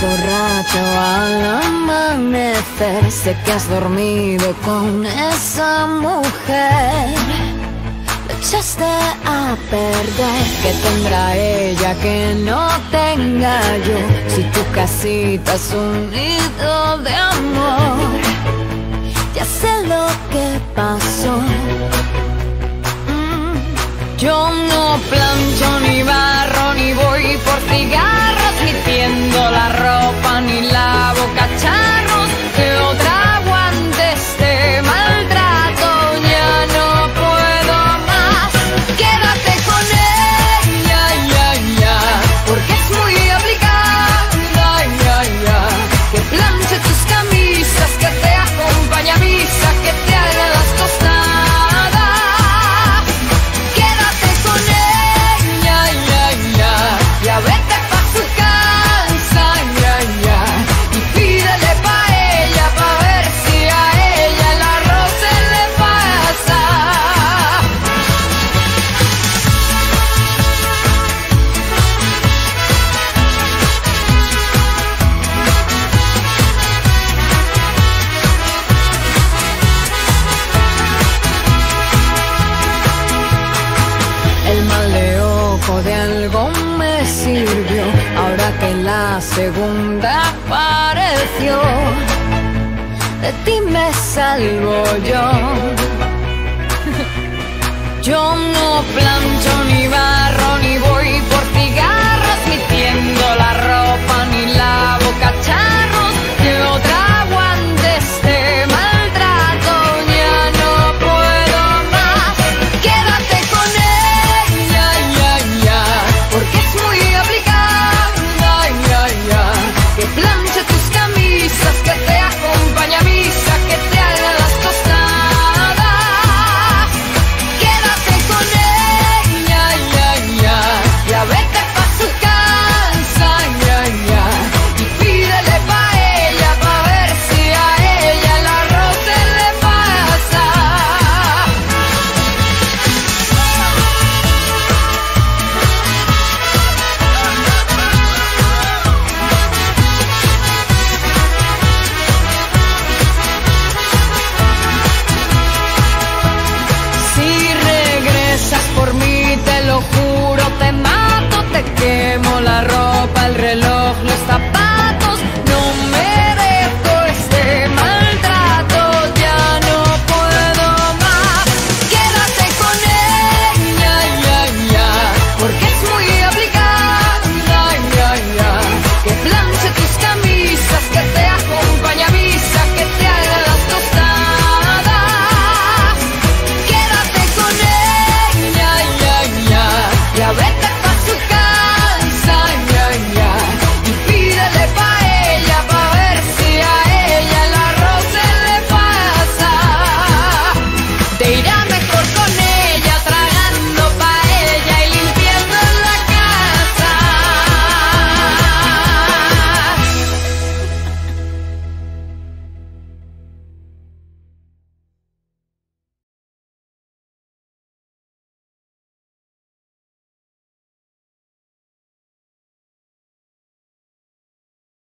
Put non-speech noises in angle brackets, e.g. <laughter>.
borracho al amanecer. Sé que has dormido con esa mujer. Lo echaste a perder. Que tendrá ella que no tenga yo? Si tu casita es un nido de amor. Ya sé lo que pasó. Mm, Yo no plancho ni barro ni voy por tiendo la ropa que la segunda apareció. De ti me salvo yo. <laughs> Yo no va